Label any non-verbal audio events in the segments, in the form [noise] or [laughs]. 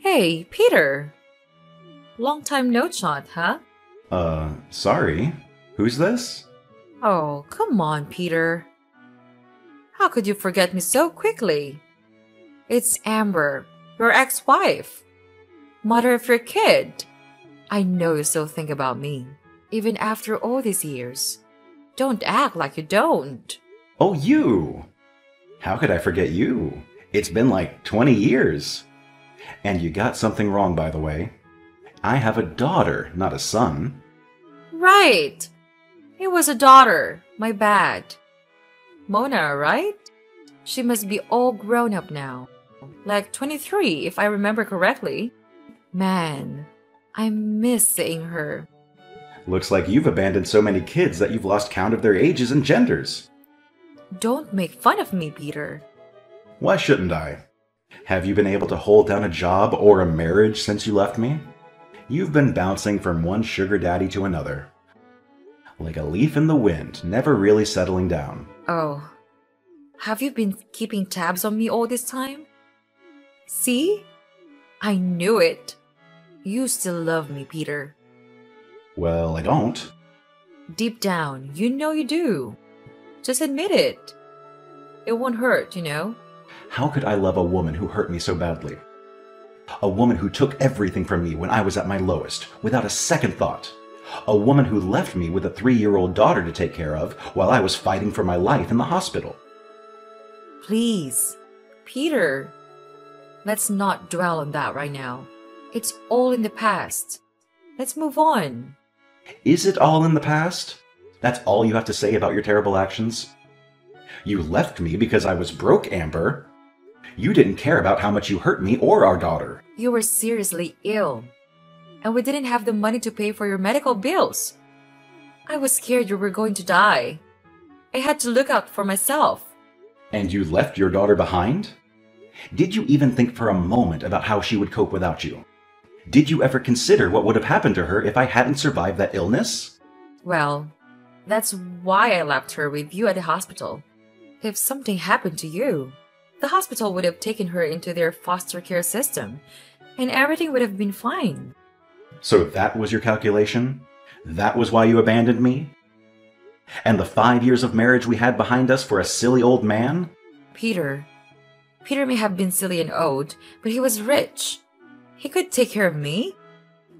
Hey, Peter. Long time no chat, huh? Uh, sorry. Who's this? Oh, come on, Peter. How could you forget me so quickly? It's Amber, your ex wife, mother of your kid. I know you still think about me, even after all these years. Don't act like you don't. Oh, you! How could I forget you? It's been like 20 years. And you got something wrong, by the way. I have a daughter, not a son. Right. It was a daughter. My bad. Mona, right? She must be all grown up now. Like 23, if I remember correctly. Man, I miss seeing her. Looks like you've abandoned so many kids that you've lost count of their ages and genders. Don't make fun of me, Peter. Why shouldn't I? Have you been able to hold down a job or a marriage since you left me? You've been bouncing from one sugar daddy to another. Like a leaf in the wind, never really settling down. Oh, have you been keeping tabs on me all this time? See? I knew it. You still love me, Peter. Well, I don't. Deep down, you know you do. Just admit it. It won't hurt, you know? How could I love a woman who hurt me so badly? A woman who took everything from me when I was at my lowest, without a second thought. A woman who left me with a three year old daughter to take care of while I was fighting for my life in the hospital. Please, Peter, let's not dwell on that right now. It's all in the past. Let's move on. Is it all in the past? That's all you have to say about your terrible actions? You left me because I was broke, Amber. You didn't care about how much you hurt me or our daughter. You were seriously ill, and we didn't have the money to pay for your medical bills. I was scared you were going to die. I had to look out for myself. And you left your daughter behind? Did you even think for a moment about how she would cope without you? Did you ever consider what would have happened to her if I hadn't survived that illness? Well, that's why I left her with you at the hospital. If something happened to you, the hospital would have taken her into their foster care system, and everything would have been fine. So that was your calculation? That was why you abandoned me? And the five years of marriage we had behind us for a silly old man? Peter. Peter may have been silly and old, but he was rich. He could take care of me.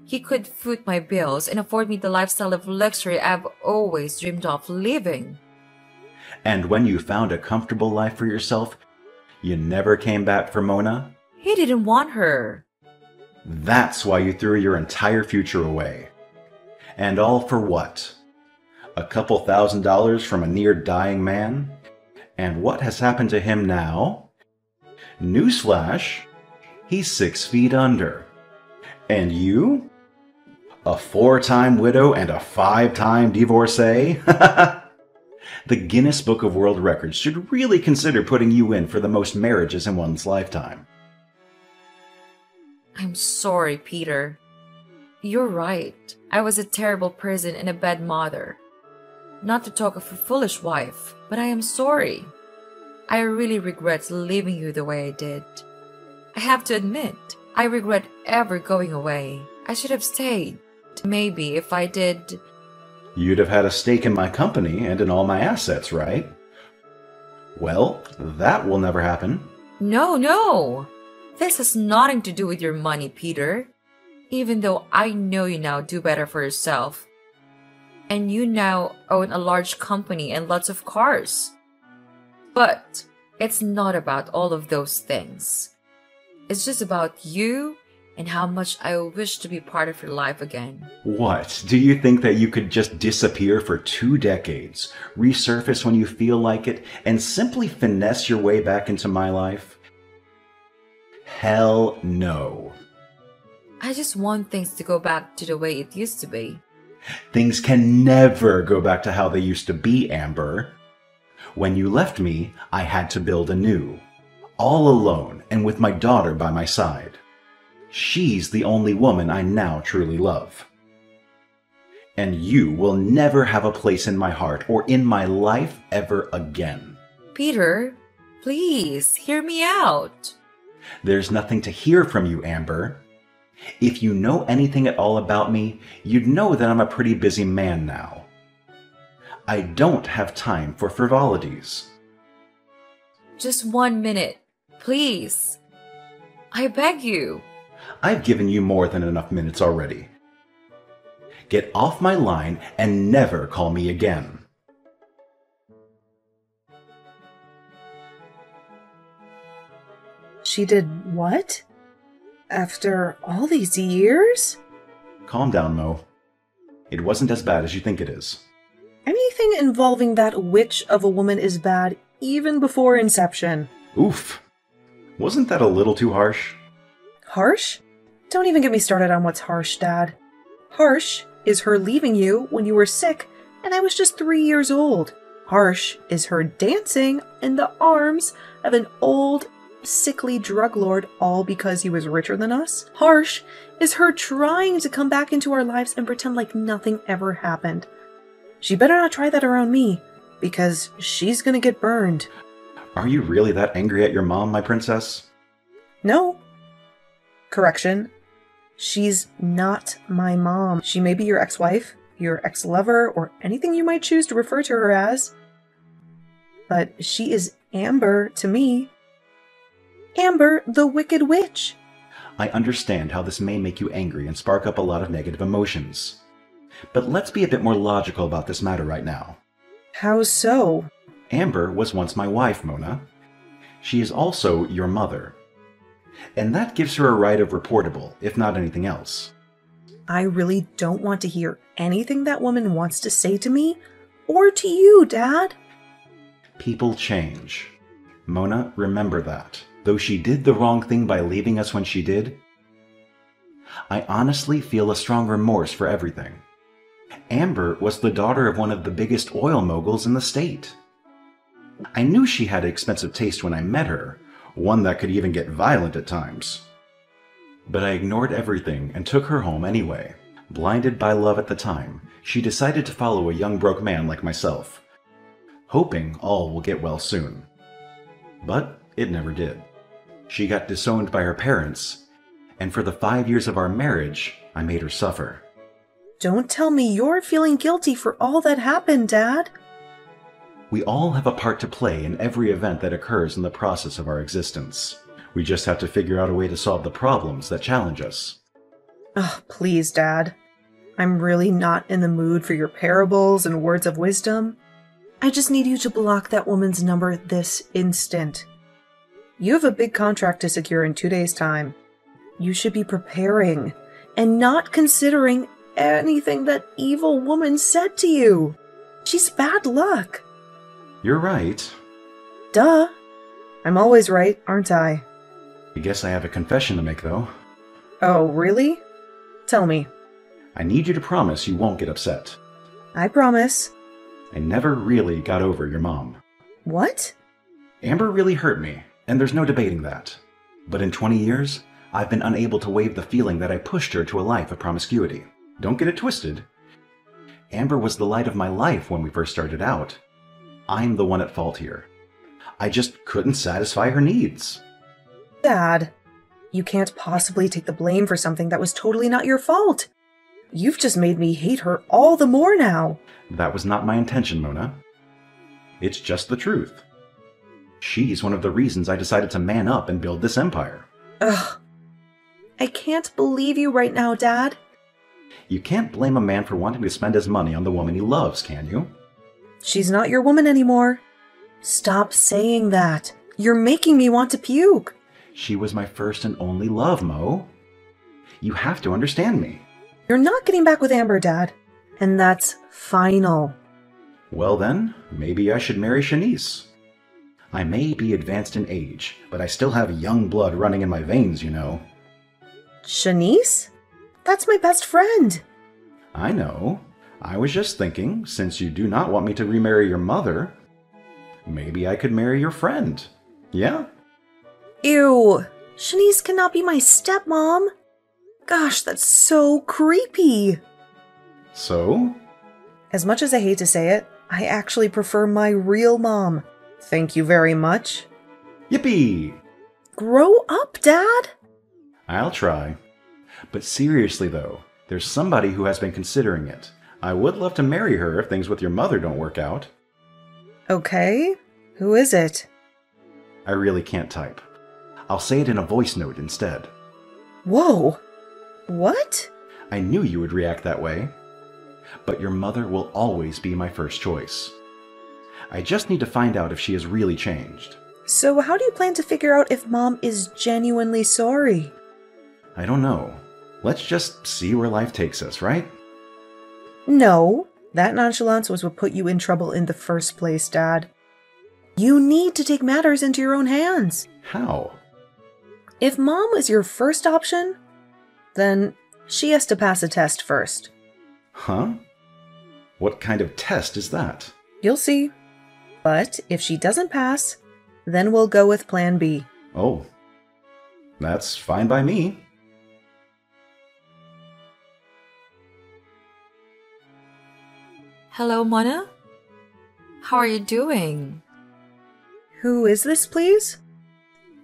He could foot my bills and afford me the lifestyle of luxury I've always dreamed of living. And when you found a comfortable life for yourself, you never came back for Mona? He didn't want her. That's why you threw your entire future away. And all for what? A couple thousand dollars from a near dying man? And what has happened to him now? Newsflash, he's six feet under. And you? A four time widow and a five time divorcee? [laughs] the Guinness Book of World Records should really consider putting you in for the most marriages in one's lifetime. I'm sorry, Peter. You're right. I was a terrible person and a bad mother. Not to talk of a foolish wife, but I am sorry. I really regret leaving you the way I did. I have to admit, I regret ever going away. I should have stayed. Maybe if I did. You'd have had a stake in my company and in all my assets, right? Well, that will never happen. No, no! This has nothing to do with your money, Peter. Even though I know you now do better for yourself. And you now own a large company and lots of cars. But it's not about all of those things. It's just about you and how much I wish to be part of your life again. What? Do you think that you could just disappear for two decades, resurface when you feel like it, and simply finesse your way back into my life? Hell no. I just want things to go back to the way it used to be. Things can never go back to how they used to be, Amber. When you left me, I had to build anew, all alone and with my daughter by my side. She's the only woman I now truly love. And you will never have a place in my heart or in my life ever again. Peter, please hear me out. There's nothing to hear from you, Amber. If you know anything at all about me, you'd know that I'm a pretty busy man now. I don't have time for frivolities. Just one minute, please. I beg you. I've given you more than enough minutes already. Get off my line and never call me again. She did what? After all these years? Calm down, Mo. It wasn't as bad as you think it is. Anything involving that witch of a woman is bad even before inception. Oof. Wasn't that a little too harsh? Harsh? Don't even get me started on what's harsh, Dad. Harsh is her leaving you when you were sick and I was just three years old. Harsh is her dancing in the arms of an old, sickly drug lord all because he was richer than us. Harsh is her trying to come back into our lives and pretend like nothing ever happened. She better not try that around me, because she's gonna get burned. Are you really that angry at your mom, my princess? No. Correction. She's not my mom. She may be your ex wife, your ex lover, or anything you might choose to refer to her as. But she is Amber to me. Amber, the Wicked Witch. I understand how this may make you angry and spark up a lot of negative emotions. But let's be a bit more logical about this matter right now. How so? Amber was once my wife, Mona. She is also your mother. And that gives her a right of reportable, if not anything else. I really don't want to hear anything that woman wants to say to me or to you, Dad. People change. Mona, remember that. Though she did the wrong thing by leaving us when she did, I honestly feel a strong remorse for everything. Amber was the daughter of one of the biggest oil moguls in the state. I knew she had expensive taste when I met her, one that could even get violent at times. But I ignored everything and took her home anyway. Blinded by love at the time, she decided to follow a young broke man like myself, hoping all will get well soon. But it never did. She got disowned by her parents, and for the five years of our marriage, I made her suffer. Don't tell me you're feeling guilty for all that happened, Dad. We all have a part to play in every event that occurs in the process of our existence. We just have to figure out a way to solve the problems that challenge us. Oh, please, Dad. I'm really not in the mood for your parables and words of wisdom. I just need you to block that woman's number this instant. You have a big contract to secure in two days' time. You should be preparing and not considering anything that evil woman said to you. She's bad luck. You're right. Duh. I'm always right, aren't I? I guess I have a confession to make, though. Oh, really? Tell me. I need you to promise you won't get upset. I promise. I never really got over your mom. What? Amber really hurt me, and there's no debating that. But in 20 years, I've been unable to waive the feeling that I pushed her to a life of promiscuity. Don't get it twisted. Amber was the light of my life when we first started out. I'm the one at fault here. I just couldn't satisfy her needs. Dad, you can't possibly take the blame for something that was totally not your fault. You've just made me hate her all the more now. That was not my intention, Mona. It's just the truth. She's one of the reasons I decided to man up and build this empire. Ugh. I can't believe you right now, Dad. You can't blame a man for wanting to spend his money on the woman he loves, can you? She's not your woman anymore. Stop saying that. You're making me want to puke. She was my first and only love, Mo. You have to understand me. You're not getting back with Amber, Dad. And that's final. Well, then, maybe I should marry Shanice. I may be advanced in age, but I still have young blood running in my veins, you know. Shanice? That's my best friend. I know. I was just thinking, since you do not want me to remarry your mother, maybe I could marry your friend. Yeah? Ew. Shanice cannot be my stepmom. Gosh, that's so creepy. So? As much as I hate to say it, I actually prefer my real mom. Thank you very much. Yippee! Grow up, Dad! I'll try. But seriously, though, there's somebody who has been considering it. I would love to marry her if things with your mother don't work out. Okay, who is it? I really can't type. I'll say it in a voice note instead. Whoa! What? I knew you would react that way. But your mother will always be my first choice. I just need to find out if she has really changed. So, how do you plan to figure out if Mom is genuinely sorry? I don't know. Let's just see where life takes us, right? No, that nonchalance was what put you in trouble in the first place, Dad. You need to take matters into your own hands. How? If Mom was your first option, then she has to pass a test first. Huh? What kind of test is that? You'll see. But if she doesn't pass, then we'll go with Plan B. Oh, that's fine by me. Hello, Mona? How are you doing? Who is this, please?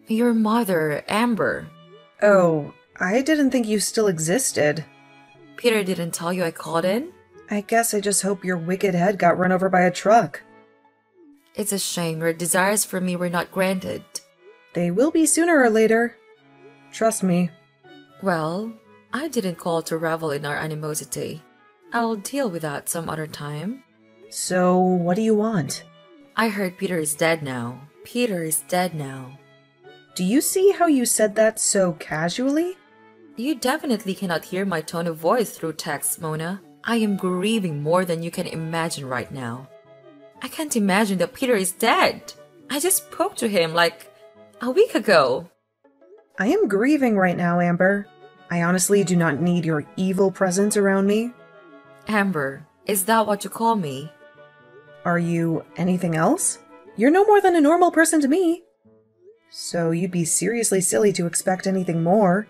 Your mother, Amber. Oh, I didn't think you still existed. Peter didn't tell you I called in? I guess I just hope your wicked head got run over by a truck. It's a shame your desires for me were not granted. They will be sooner or later. Trust me. Well, I didn't call to revel in our animosity. I'll deal with that some other time. So, what do you want? I heard Peter is dead now. Peter is dead now. Do you see how you said that so casually? You definitely cannot hear my tone of voice through text, Mona. I am grieving more than you can imagine right now. I can't imagine that Peter is dead. I just spoke to him like a week ago. I am grieving right now, Amber. I honestly do not need your evil presence around me. Amber, is that what you call me? Are you anything else? You're no more than a normal person to me. So you'd be seriously silly to expect anything more.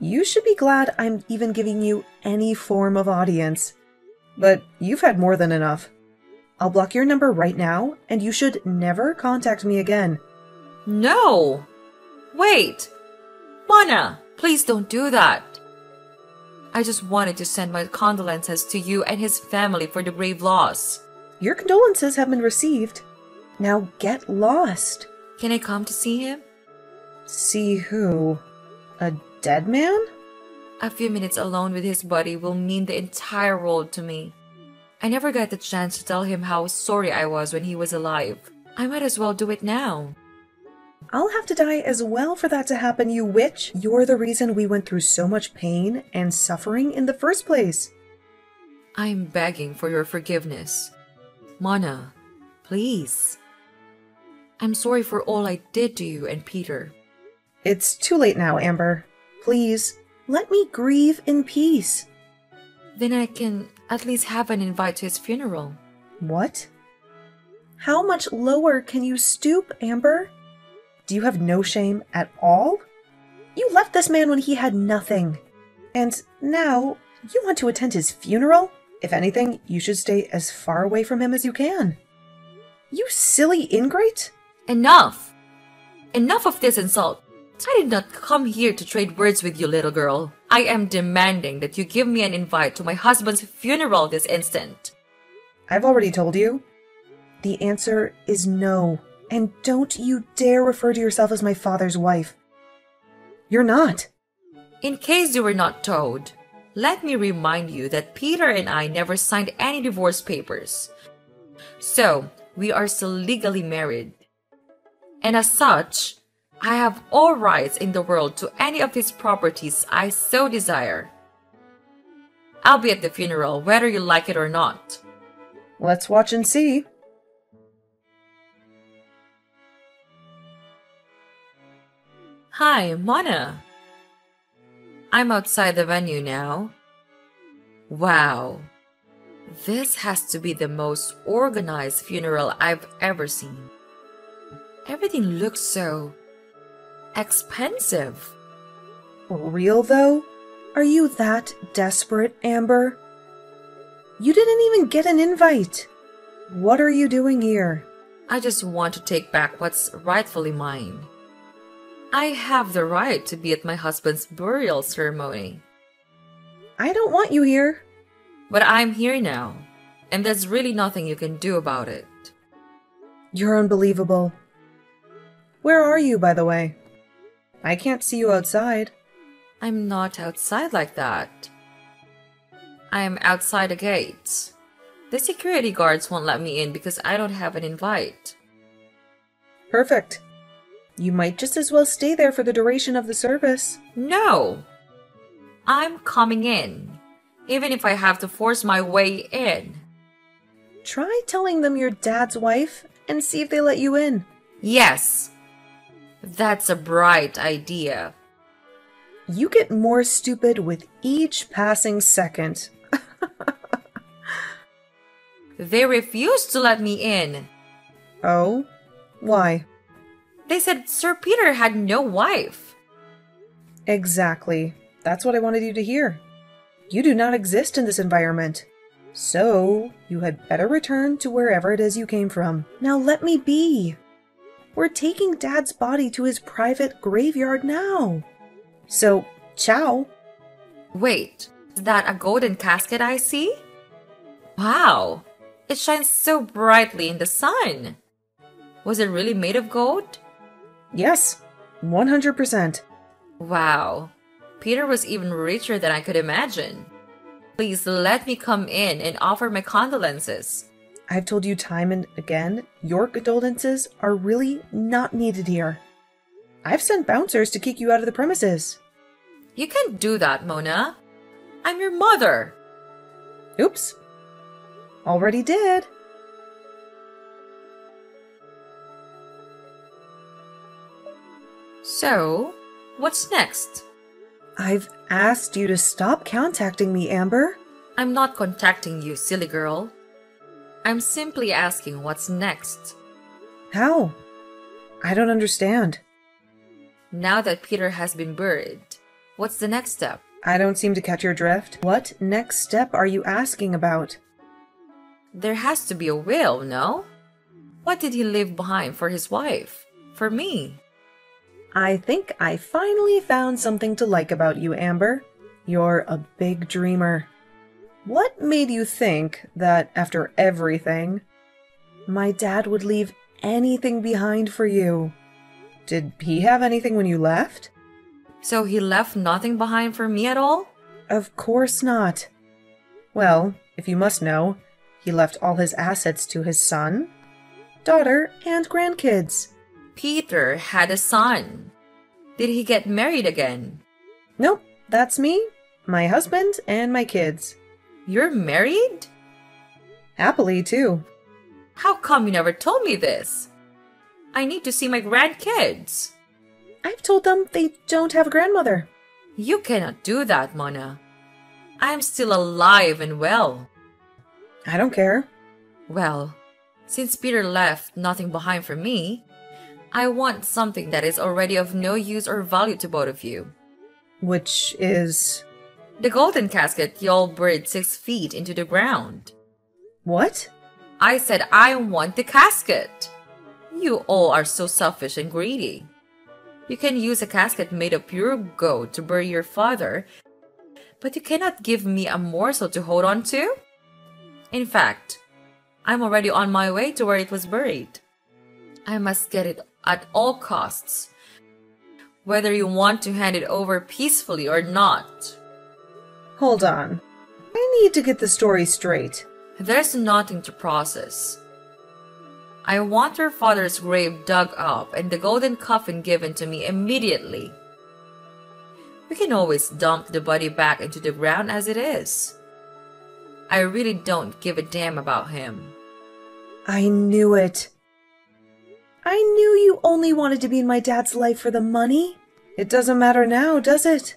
You should be glad I'm even giving you any form of audience. But you've had more than enough. I'll block your number right now, and you should never contact me again. No! Wait! Mona, please don't do that. I just wanted to send my condolences to you and his family for the grave loss. Your condolences have been received. Now get lost. Can I come to see him? See who? A dead man? A few minutes alone with his body will mean the entire world to me. I never got the chance to tell him how sorry I was when he was alive. I might as well do it now. I'll have to die as well for that to happen, you witch. You're the reason we went through so much pain and suffering in the first place. I'm begging for your forgiveness. Mona, please. I'm sorry for all I did to you and Peter. It's too late now, Amber. Please, let me grieve in peace. Then I can at least have an invite to his funeral. What? How much lower can you stoop, Amber? Do you have no shame at all? You left this man when he had nothing. And now you want to attend his funeral? If anything, you should stay as far away from him as you can. You silly ingrate! Enough! Enough of this insult! I did not come here to trade words with you, little girl. I am demanding that you give me an invite to my husband's funeral this instant. I've already told you. The answer is no. And don't you dare refer to yourself as my father's wife. You're not. In case you were not told, let me remind you that Peter and I never signed any divorce papers. So, we are still legally married. And as such, I have all rights in the world to any of his properties I so desire. I'll be at the funeral whether you like it or not. Let's watch and see. Hi, Mona. I'm outside the venue now. Wow. This has to be the most organized funeral I've ever seen. Everything looks so expensive. Real though? Are you that desperate, Amber? You didn't even get an invite. What are you doing here? I just want to take back what's rightfully mine. I have the right to be at my husband's burial ceremony. I don't want you here. But I'm here now, and there's really nothing you can do about it. You're unbelievable. Where are you, by the way? I can't see you outside. I'm not outside like that. I'm outside the gates. The security guards won't let me in because I don't have an invite. Perfect. You might just as well stay there for the duration of the service. No! I'm coming in, even if I have to force my way in. Try telling them you're dad's wife and see if they let you in. Yes! That's a bright idea. You get more stupid with each passing second. They refused to let me in. Oh? Why? They said Sir Peter had no wife. Exactly. That's what I wanted you to hear. You do not exist in this environment. So, you had better return to wherever it is you came from. Now let me be. We're taking Dad's body to his private graveyard now. So, ciao. Wait, is that a golden casket I see? Wow, it shines so brightly in the sun. Was it really made of gold? Yes, 100%. Wow, Peter was even richer than I could imagine. Please let me come in and offer my condolences. I've told you time and again, your condolences are really not needed here. I've sent bouncers to kick you out of the premises. You can't do that, Mona. I'm your mother. Oops. Already did. So, what's next? I've asked you to stop contacting me, Amber. I'm not contacting you, silly girl. I'm simply asking what's next. How? I don't understand. Now that Peter has been buried, what's the next step? I don't seem to catch your drift. What next step are you asking about? There has to be a will, no? What did he leave behind for his wife? For me? I think I finally found something to like about you, Amber. You're a big dreamer. What made you think that after everything, my dad would leave anything behind for you? Did he have anything when you left? So he left nothing behind for me at all? Of course not. Well, if you must know, he left all his assets to his son, daughter, and grandkids. Peter had a son. Did he get married again? Nope, that's me, my husband, and my kids. You're married? Happily, too. How come you never told me this? I need to see my grandkids. I've told them they don't have a grandmother. You cannot do that, Mona. I'm still alive and well. I don't care. Well, since Peter left nothing behind for me, I want something that is already of no use or value to both of you. Which is. The golden casket y'all buried six feet into the ground. What? I said I want the casket. You all are so selfish and greedy. You can use a casket made of pure gold to bury your father, but you cannot give me a morsel to hold on to? In fact, I'm already on my way to where it was buried. I must get it at all costs, whether you want to hand it over peacefully or not. Hold on. I need to get the story straight. There's nothing to process. I want your father's grave dug up and the golden coffin given to me immediately. We can always dump the body back into the ground as it is. I really don't give a damn about him. I knew it. I knew you only wanted to be in my dad's life for the money. It doesn't matter now, does it?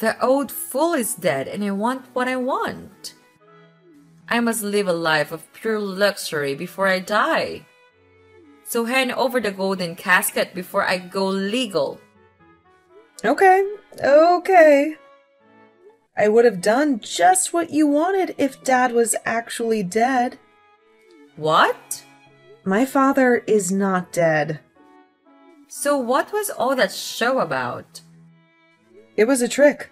The old fool is dead and I want what I want. I must live a life of pure luxury before I die. So hand over the golden casket before I go legal. Okay, okay. I would have done just what you wanted if Dad was actually dead. What? My father is not dead. So, what was all that show about? It was a trick.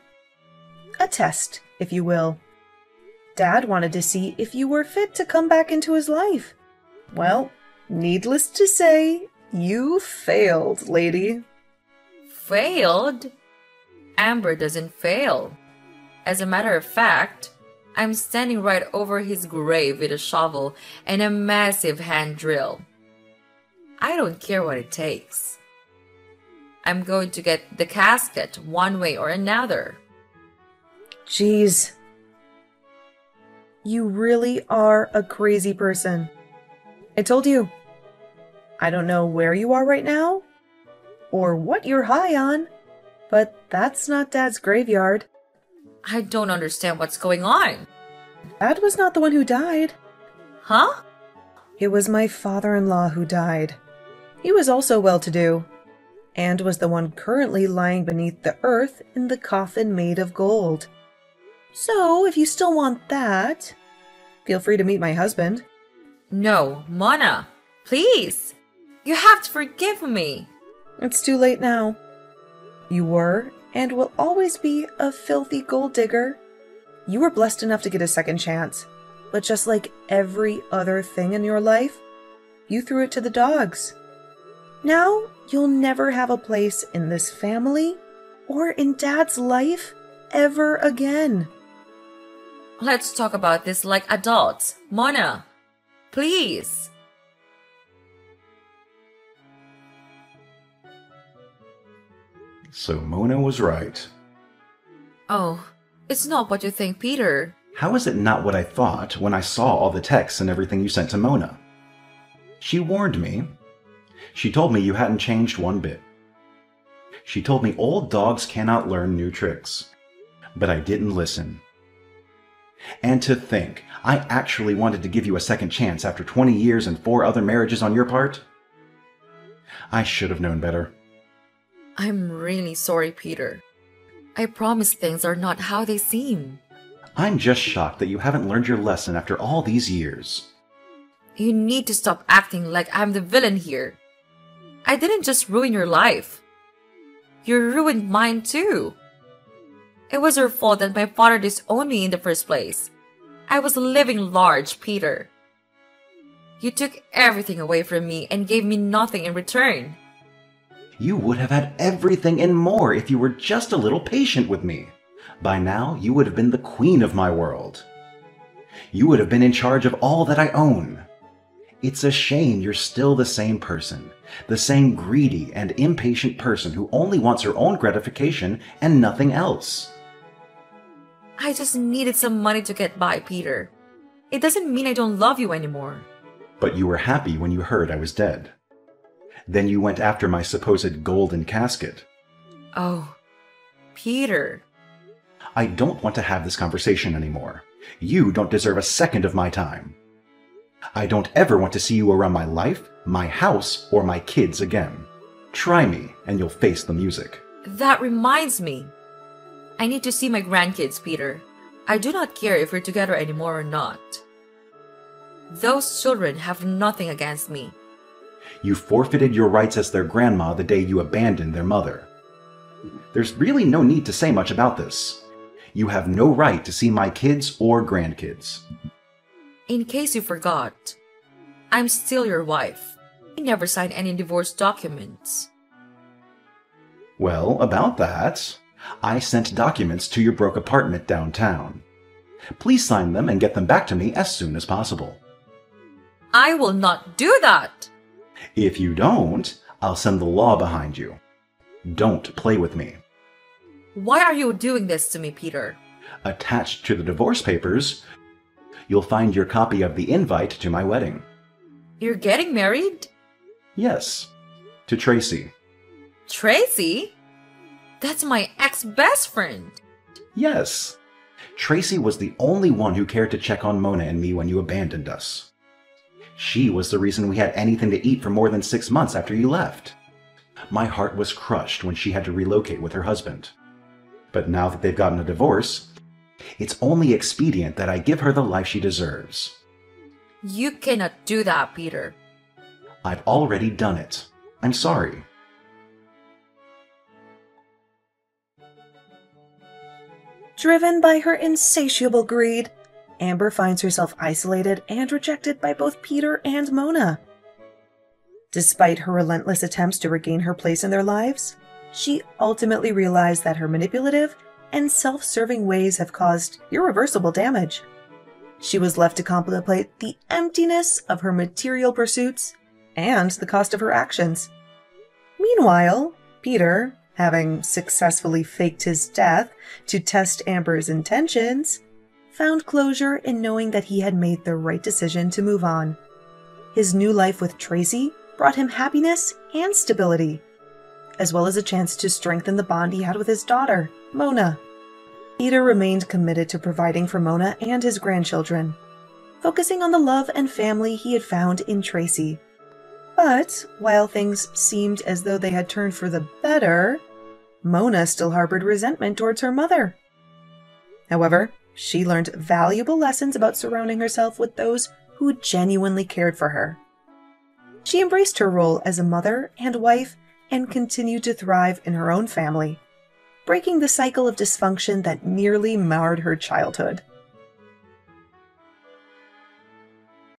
A test, if you will. Dad wanted to see if you were fit to come back into his life. Well, needless to say, you failed, lady. Failed? Amber doesn't fail. As a matter of fact, I'm standing right over his grave with a shovel and a massive hand drill. I don't care what it takes. I'm going to get the casket one way or another. Jeez. You really are a crazy person. I told you. I don't know where you are right now or what you're high on, but that's not Dad's graveyard. I don't understand what's going on. Dad was not the one who died. Huh? It was my father in law who died. He was also well to do, and was the one currently lying beneath the earth in the coffin made of gold. So, if you still want that, feel free to meet my husband. No, Mona, please. You have to forgive me. It's too late now. You were and will always be a filthy gold digger. You were blessed enough to get a second chance, but just like every other thing in your life, you threw it to the dogs. Now you'll never have a place in this family or in Dad's life ever again. Let's talk about this like adults. Mona, please. So Mona was right. Oh, it's not what you think, Peter. How is it not what I thought when I saw all the texts and everything you sent to Mona? She warned me. She told me you hadn't changed one bit. She told me old dogs cannot learn new tricks. But I didn't listen. And to think, I actually wanted to give you a second chance after 20 years and four other marriages on your part? I should have known better. I'm really sorry, Peter. I promise things are not how they seem. I'm just shocked that you haven't learned your lesson after all these years. You need to stop acting like I'm the villain here. I didn't just ruin your life. You ruined mine too. It was your fault that my father disowned me in the first place. I was living large, Peter. You took everything away from me and gave me nothing in return. You would have had everything and more if you were just a little patient with me. By now, you would have been the queen of my world. You would have been in charge of all that I own. It's a shame you're still the same person, the same greedy and impatient person who only wants her own gratification and nothing else. I just needed some money to get by, Peter. It doesn't mean I don't love you anymore. But you were happy when you heard I was dead. Then you went after my supposed golden casket. Oh, Peter. I don't want to have this conversation anymore. You don't deserve a second of my time. I don't ever want to see you around my life, my house, or my kids again. Try me, and you'll face the music. That reminds me. I need to see my grandkids, Peter. I do not care if we're together anymore or not. Those children have nothing against me. You forfeited your rights as their grandma the day you abandoned their mother. There's really no need to say much about this. You have no right to see my kids or grandkids. In case you forgot, I'm still your wife. I never signed any divorce documents. Well, about that, I sent documents to your broke apartment downtown. Please sign them and get them back to me as soon as possible. I will not do that! If you don't, I'll send the law behind you. Don't play with me. Why are you doing this to me, Peter? Attached to the divorce papers, you'll find your copy of the invite to my wedding. You're getting married? Yes, to Tracy. Tracy? That's my ex best friend. Yes. Tracy was the only one who cared to check on Mona and me when you abandoned us. She was the reason we had anything to eat for more than six months after you left. My heart was crushed when she had to relocate with her husband. But now that they've gotten a divorce, it's only expedient that I give her the life she deserves. You cannot do that, Peter. I've already done it. I'm sorry. Driven by her insatiable greed, Amber finds herself isolated and rejected by both Peter and Mona. Despite her relentless attempts to regain her place in their lives, she ultimately realized that her manipulative and self serving ways have caused irreversible damage. She was left to contemplate the emptiness of her material pursuits and the cost of her actions. Meanwhile, Peter, having successfully faked his death to test Amber's intentions, found closure in knowing that he had made the right decision to move on. His new life with Tracy brought him happiness and stability, as well as a chance to strengthen the bond he had with his daughter, Mona. Peter remained committed to providing for Mona and his grandchildren, focusing on the love and family he had found in Tracy. But while things seemed as though they had turned for the better, Mona still harbored resentment towards her mother. However, she learned valuable lessons about surrounding herself with those who genuinely cared for her. She embraced her role as a mother and wife and continued to thrive in her own family, breaking the cycle of dysfunction that nearly marred her childhood.